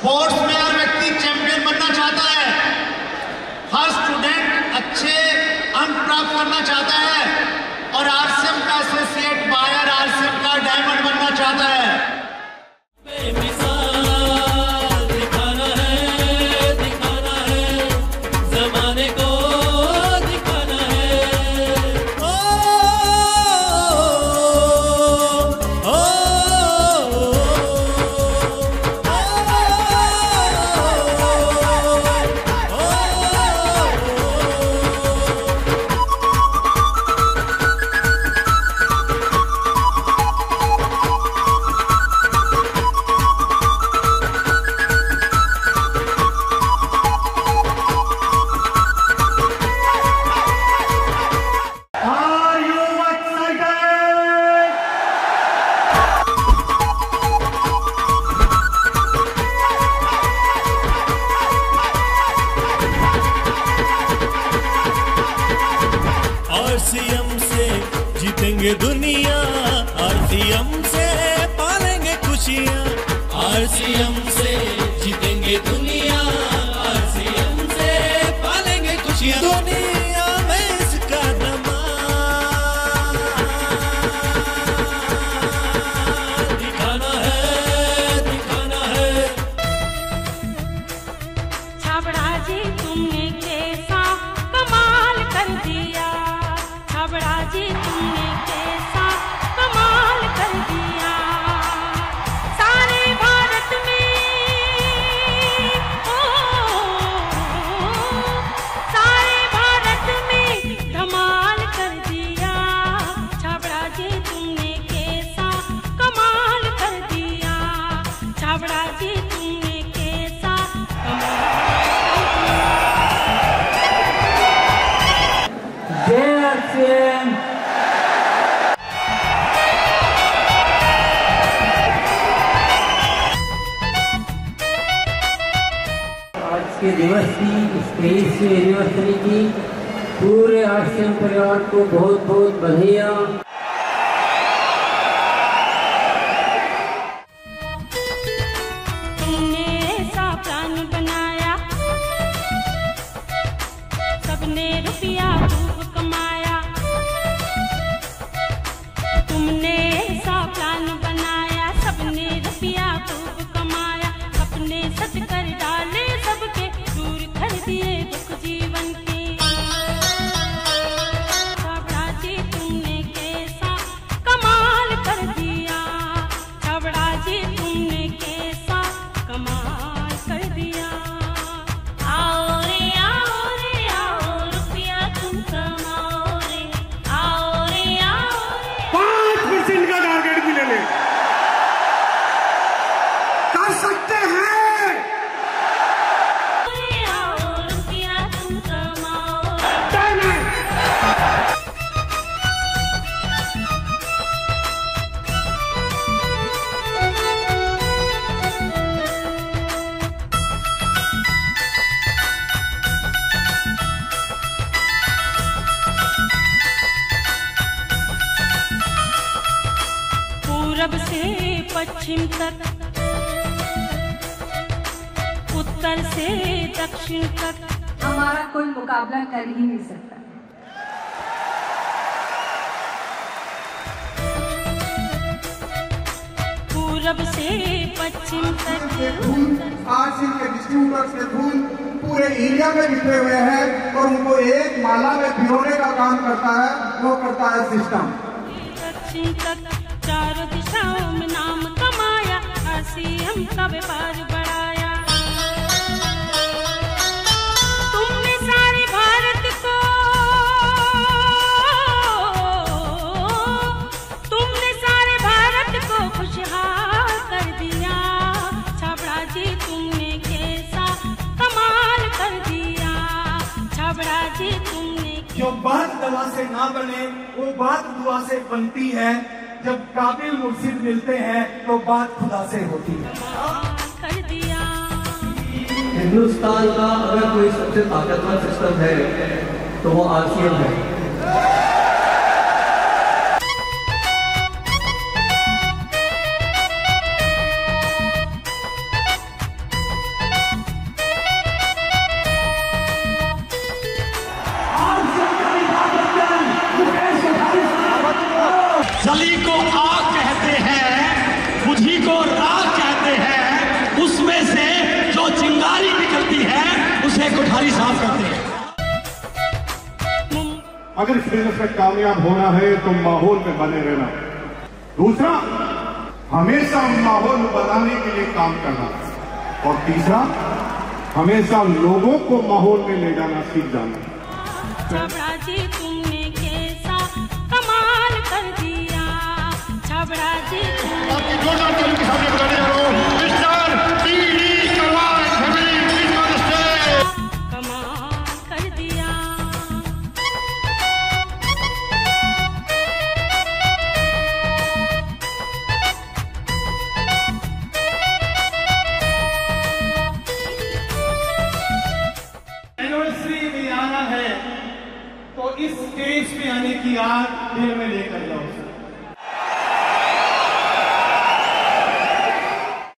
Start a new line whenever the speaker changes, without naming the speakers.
sports RCM से जीतेंगे दुनिया आरसीएम से पालेंगे खुशियाँ।
आरसीएम
से जीतेंगे दुनिया। के दिवस की तेईसवीं एनिवर्सरी की पूरे आश्रम परिवार को बहुत बहुत बधाइयाँ।
पूरब से पश्चिम तक उत्तर से दक्षिण तक।
हमारा कोई मुकाबला कर ही नहीं सकता।
पूरब से पश्चिम तक।
धूल के डिस्ट्रीब्यूटर्स के धूल पूरे एरिया में बिखरे हुए हैं और उनको एक माला में भिगोने का काम करता है वो करता है सिस्टम।
दक्षिण तक। चारों दिशाओं में नाम कमाया आरसीएम का व्यापार बढ़ाया। तुमने सारे भारत को, तुमने सारे भारत को खुशहाल कर दिया। छाबड़ा जी, तुमने कैसा कमाल कर दिया। छाबड़ा जी, तुमने
जो बात दवा से ना बने, वो बात दुआ से बनती है। जब काबिल मुर्शिद मिलते हैं तो बात खुदा से होती है।
हिंदुस्तान का अगर कोई सबसे ताकतवर सिस्टम है तो वो आसियन है।
जली को आग कहते हैं बुझी को राग कहते हैं उसमें से जो चिंगारी निकलती है उसे कोठारी साफ़ करते हैं।
अगर इस बिज़नेस में कामयाब होना है तो माहौल में बने रहना। दूसरा हमेशा माहौल बनाने के लिए काम करना। और तीसरा हमेशा लोगों को माहौल में ले जाना सीख जाना।
एनिवर्सरी में आना है तो इस स्टेज पे आने की याद दिल में लेकर